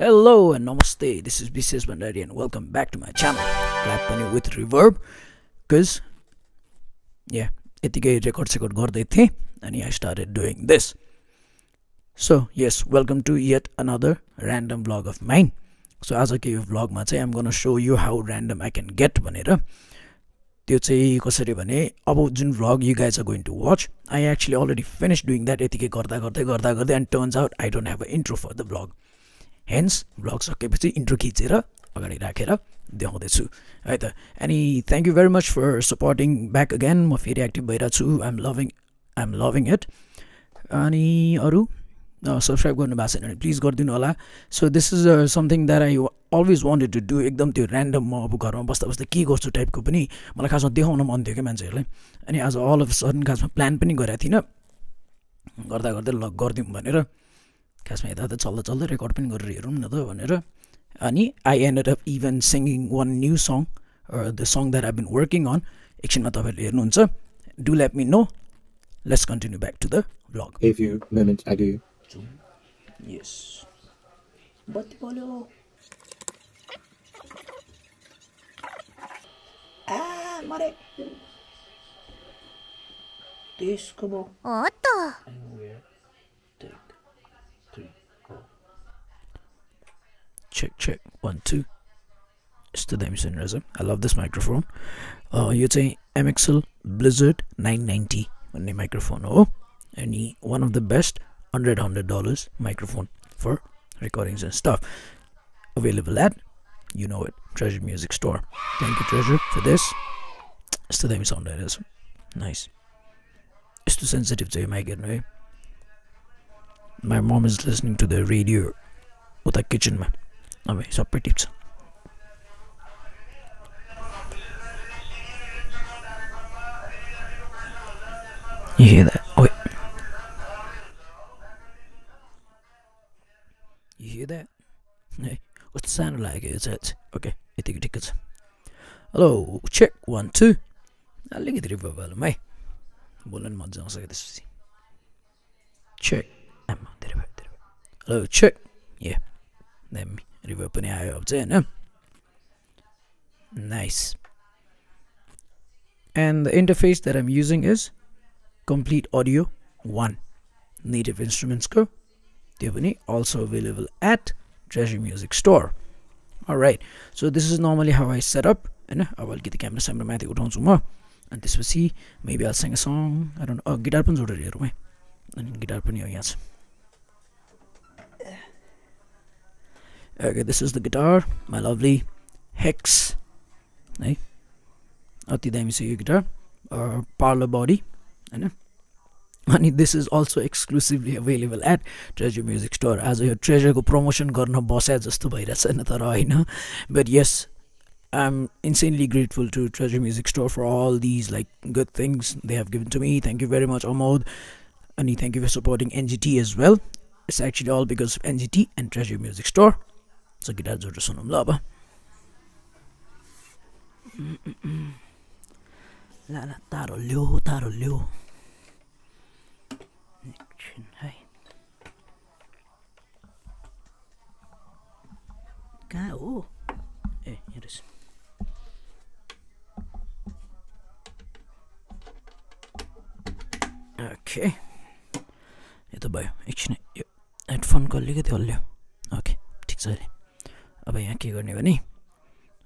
Hello and namaste. This is BCS Bandari and welcome back to my channel. पनि with reverb because yeah, यतिकै record सेकर्ड गर्दै थिएँ अनि I started doing this so yes welcome to yet another random vlog of mine so आजको यो भ्लगमा चाहिँ आम गर्न so you how random I can get भनेर त्यो चाहिँ कसरी भने अब जुन vlog you guys are going to watch I actually already finish doing that यतिकै गर्दा गर्दै गर्दा गर्दै and turns out I don't have a intro for the vlog hence vlog सकेपछि इन्ट्रो खिचेर अगाडि राखेर देखाउँदैछु। है त। Any thank you very much for supporting back again म फेरि एक्टिभ भइरहेको छु। I'm loving I'm loving it अनि अरू? सब्सक्राइब गर्नु भएको छैन भने प्लिज गरिदिनु होला। So this is something that I always wanted to do एकदम त्यो ऱ्यान्डम म अब घरमा बस्दा बस्दा के गर्छु टाइपको पनि मलाई खासमा देखाउन मन थियो क्या मान्छेहरूलाई अनि आज अल अफ सडन खासमा प्लान पनि गरेको थिइनँ। गर्दा गर्दै ल गरिदिउँ भनेर। खासमा यता त चल्दा चल्दै रेकर्ड पनि गरेर हेरौँ न त भनेर। अनि I end of even singing one new song the song that I been working on एकछिनमा तपाईँहरूले हेर्नुहुन्छ। Do let me know let's continue back to the blog. Yes बत्ती बोल्यो आ मरे। त्यसको भयो check check. One two. It's the emission resume i love this microphone. Uh you say mxl blizzard 990 only microphone. Oh any one of the best 100 100 dollars microphone for recordings and stuff available at you know it treasure music store. Thank you treasure for this. It's the same sound that is nice. It's too sensitive to imagine right? My mom is listening to the radio with a kitchen man away shopping tips you hear that oh, wait you hear that hey what sounded like is it's it okay I think tickets. hello check one two ಅಲ್ಲಿಗೆ ತಿರುಗಿ ಬಲ್ಲ ಮೈ ಬೋಲನ್ ಮಜ್ಜ ಸಾಗಿಸಿ check. Am I there? Hello, check. Yeah, Let me. रिभर्ब पनि आयो अब चाहिँ होइन? Nice and the interface that um using is complete audio 1 native instruments को त्यो पनि available at treasure music store. Alright so this is normally how I set up होइन? अब अलिकति क्यामेरा स्यामरा माथि उठाउँछु म अनि त्यसपछि maybe I sing song I don't uh guitar पनि जोडेर हेरौँ है। अनि गिटार पनि हो यहाँ छ। Okay, this is the guitar, my lovely Hex. है अति दामी छ यो गिटार पार्लर बडी होइन अनि this is also exclusively available at Treasure Music Store आज यो ट्रेजरको प्रमोसन गर्न बस्या जस्तो भइरहेछ छैन तर होइन but yes I am instantly grateful to Treasure Music Store for all these like good things they have given to me thank you very much Amod अनि thank you for supporting NGT as well it's actually all because of NGT and Treasure Music Store so guitar जोडेर सुनौँ ल अब ला ला तारो ल्याऊ तारो एकछिन है कहाँ हो ए रहेछ ओके यो त भयो एकछिन यो हेडफोनको अलिकति हल्यो ओके ठिक छ अहिले अब यहाँ के गर्ने भने?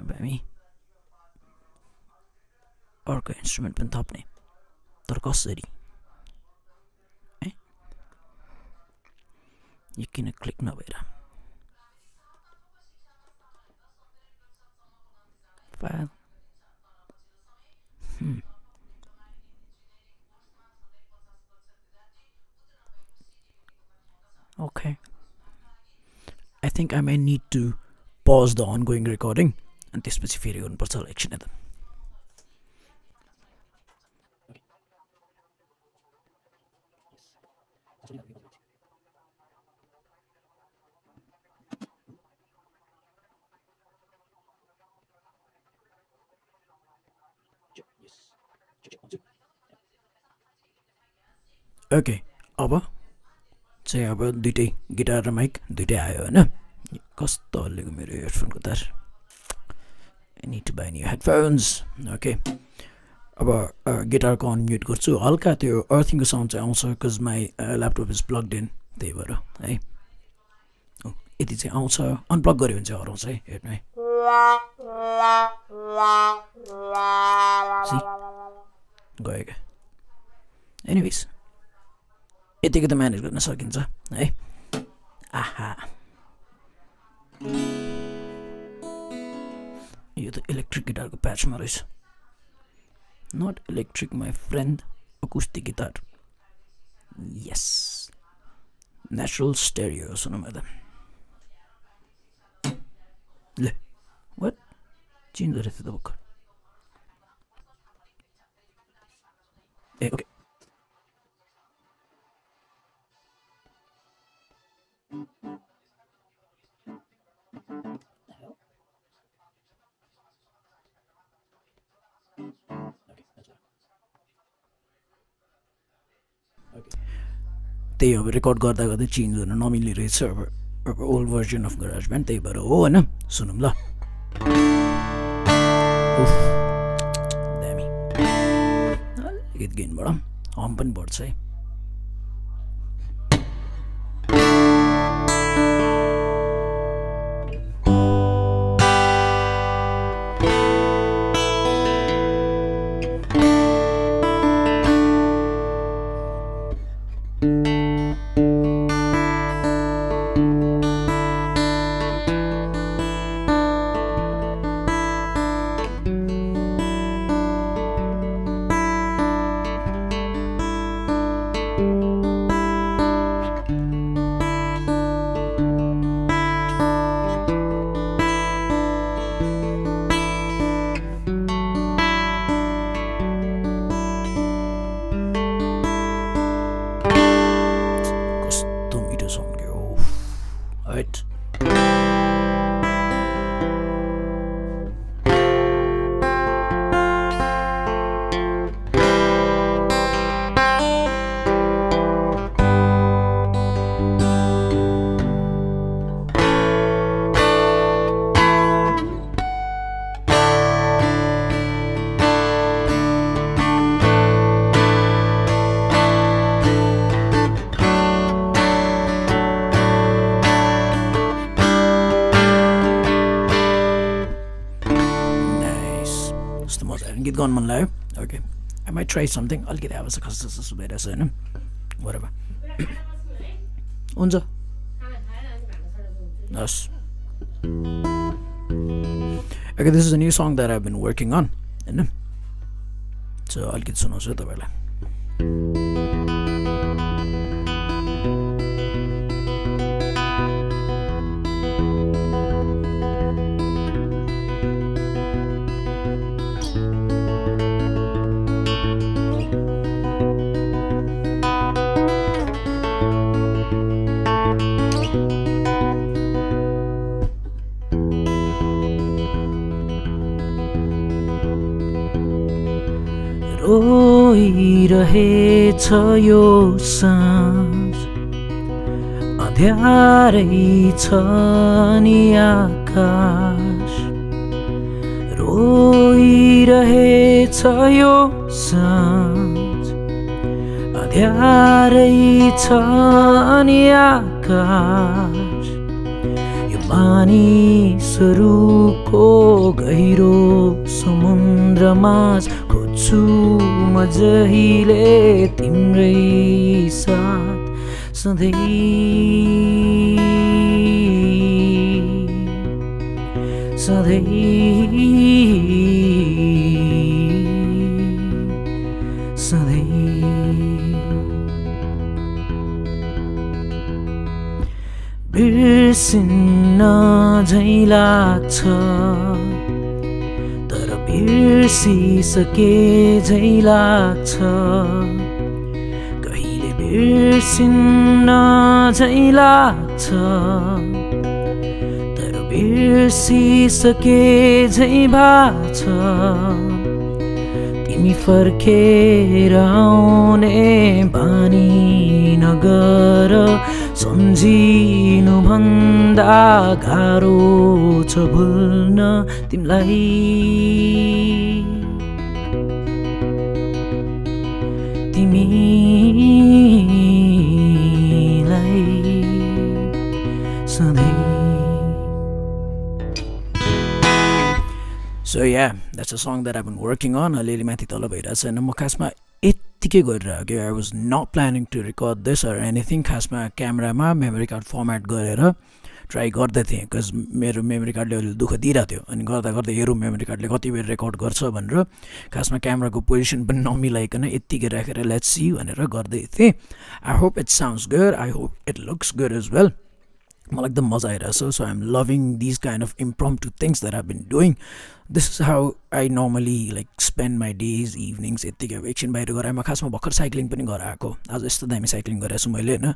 अब हामी अर्को इन्स्ट्रुमेन्ट पनि थप्ने। तर कसरी? है? यो किन क्लिक नभएर? File. Okay. I think I may need to pause the ongoing recording अनि त्यसपछि फेरि गर्नुपर्छ होला एकछिन यता ओके अब चाहिँ अब दुइटै गिटार र माइक दुइटै आयो होइन कस्तो हल्लेको मेरो हेडफोनको तार need to buy new headphones okay अब गिटारको अनम्युट गर्छु हल्का त्यो अर्थिङको साउन्ड चाहिँ आउँछ because my laptop is plugged in त्यही भएर है यति चाहिँ आउँछ अनप्लग गऱ्यो भने चाहिँ हराउँछ है हेर्नु है गयो क्या एनिवेज यतिकै त म्यानेज गर्न सकिन्छ है आहा यो त इलेक्ट्रिक गिटारको प्याचमा रहेछ not electric my friend acoustic guitar yes natural stereo सुनौँ त ले वाट गरेको थियो त भर्खर ए ओके त्यही अब रेकर्ड गर्दा गर्दै चेन्ज हुन नमिल्ने रहेछ अब अब old version of garage band त्यही भएर हो होइन? सुनौँ ल। दामी। अलिकति गेनबाट हम पनि बढ्छ है। Alright. गाउनु मन लाग्यो okay I my try something अलिकति आवाज खस खस भइरहेछ होइन बराबर हुन्छ हस् okay this is a song that I been working on होइन सो अलिकति सुनाउँछु तपाईँलाई रोइरहेछ यो साँझ। अँध्यारै छ नि आकाश। रोइरहेछ यो साँझ। अँध्यारै छ नि आकाश। यो मानिसहरूको गहिरो समुद्रमा खोज्छु म जहिले तिम्रै साथ सधैँ। सधैँ। सधैँ। बिर्सिन्न झै लाग्छ तर बिर्सिसके झै लाग्छ। कहिले बिर्सिन्न झै लाग्छ। तर बिर्सिसके झै छ तिमी फर्केर आउने बानी नगर सम्झिनुभन्दा गाह्रो छ भुल्न तिमीलाई। तिमीलाई so yeah that's a song that I been working on अलिअलि माथि तल भइरहेछ होइन म खासमा यत्तिकै गरिरहेको I was not planning to record this or anything खासमा क्यामेरामा मेमोरी कार्ड फर्मेट गरेर ट्राई गर्दै थिएँ बिकज मेरो मेमोरी कार्डले अलिअलि दुःख दिइरहेको थियो। अनि गर्दा गर्दै हेरौँ मेमोरी कार्डले कति बेर रेकर्ड गर्छ भनेर। खासमा क्यामेराको पोजिसन पनि नमिलाइकन यत्तिकै राखेर लेट्स सी भनेर गर्दै थिएँ। I hope it sounds good I hope it looks good is well मलाई एकदम मजा आइरहेछ so I am loving these kind of impromptu things that have been doing this is how I normally like spend my days evenings यत्तिकै अब एकछिन बाहिर गएर म खासमा भर्खर साइक्लिङ पनि गरेर आएको। आज यस्तो दामी साइक्लिङ गरेको छु मैले होइन?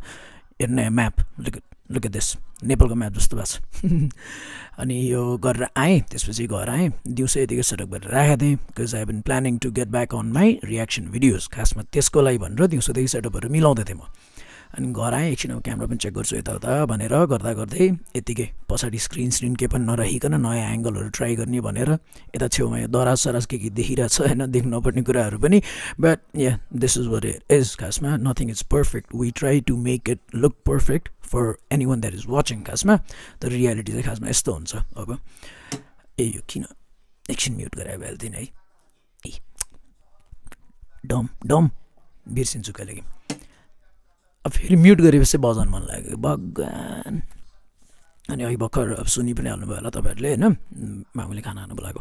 हेर्ने म्याप लुक लुक दिस नेपालको म्याप जस्तो भएको छ। अनि यो गरेर आएँ त्यसपछि घर आएँ दिउँसो यतिकै सेटअप गरेर राखेको थिएँ because I been planning to get back on my reaction videos खासमा त्यसको लागि भनेर दिउँसोदेखि सेटअपहरू मिलाउँदै थिएँ म। अनि घर आएँ एकछिन अब क्यामेरा पनि चेक गर्छु यताउता भनेर गर्दा गर्दै यत्तिकै पछाडि स्क्रिन स्क्रिन केही पनि नराखिकन नयाँ एङ्गलहरू ट्राई गर्ने भनेर यता छेउमा यो दराज सराज के के देखिरहेको छ होइन देख्नु नपर्ने कुराहरू पनि। But yeah this is were is खासमा nothing is perfect we try to make it look perfect for anyone that is watching खासमा तर रियालिटी चाहिँ खासमा यस्तो हुन्छ। अब ए यो किन एकछिन म्युट गरेर भइहाल्थेन है? ए डम डम बिर्सिन्छु कहिले फेरि म्युट गरेपछि बजाउनु मन लाग्यो। भगवान्। अनि अघि भर्खर अब सुनि पनि हाल्नुभयो होला तपाईँहरूले होइन? मामुले खाना खानु बोलाएको।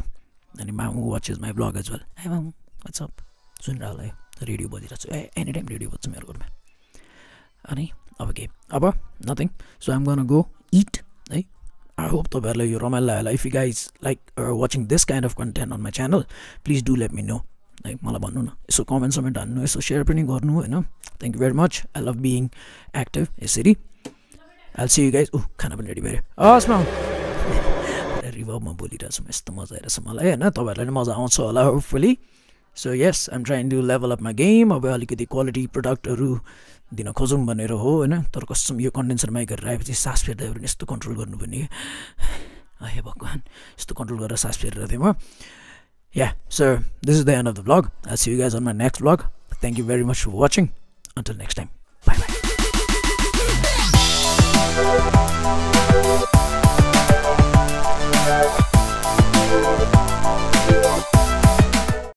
अनि मामु watch is my blog as well ए मामु वाट्सअप सुनिरह होला रेडियो बजिरहेको छु ए एनी टाइम रेडियो बज्छ मेरो घरमा। अनि अब के? अब nothing so um gonna go it है? आई होप तपाईँहरूलाई यो रमाइलो लाग्यो। होला if you guys like watching this kind of content on my channel please do let me know है मलाई भन्नु न। यसो कमेन्ट समेन्ट हान्नु यसो सेयर पनि गर्नु होइन? Thank you very much I love being active यसरी। आई सी यु गाइज ऊ खाना पनि रेडी भयो हस् म। रिभर्बमा बोलिरहेको छु यस्तो मजा आइरहेछ मलाई होइन? तपाईँहरूलाई पनि मजा आउँछ होला hopefully so yes I'm trying to level up my game अब अलिकति क्वालिटी प्रडक्टहरू दिन खोजौँ भनेर हो होइन? तर कसम यो कन्डेन्सर माइकहरू आएपछि सास फेर्दा पनि यस्तो कन्ट्रोल गर्नुपर्ने हे भगवान्। यस्तो कन्ट्रोल गरेर सास फेरेर थिएँ म। Yeah, so this is the end of the vlog. I'll see you guys on my next vlog. Thank you very much for watching. Until next time. Bye bye.